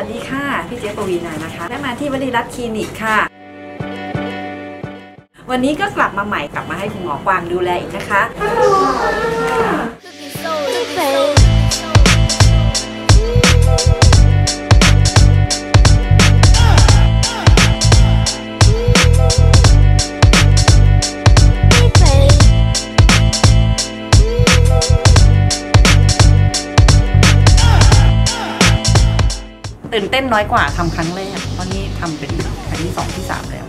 ัสดีค่ะ พี่เจ๊ปวีนานะคะ ได้มาที่วลีรัตน์คลินิกค่ะ วันนี้ก็กลับมาใหม่กลับมาให้คุณหมอกวางดูแลอีกนะคะ ตื่นเต้นน้อยกว่าทำครั้งแรกเพราะนี่ทำเป็นครั้งที่สองที่สามแล้ว